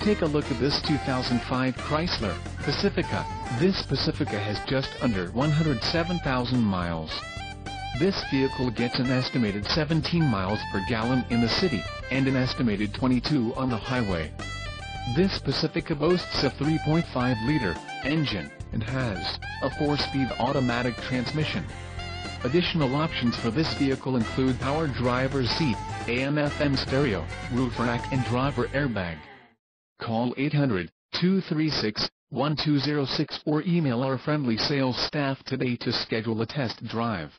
Take a look at this 2005 Chrysler Pacifica. This Pacifica has just under 107,000 miles. This vehicle gets an estimated 17 miles per gallon in the city, and an estimated 22 on the highway. This Pacifica boasts a 3.5-liter engine, and has a 4-speed automatic transmission. Additional options for this vehicle include power driver's seat, AM-FM stereo, roof rack and driver airbag. Call 800-236-1206 or email our friendly sales staff today to schedule a test drive.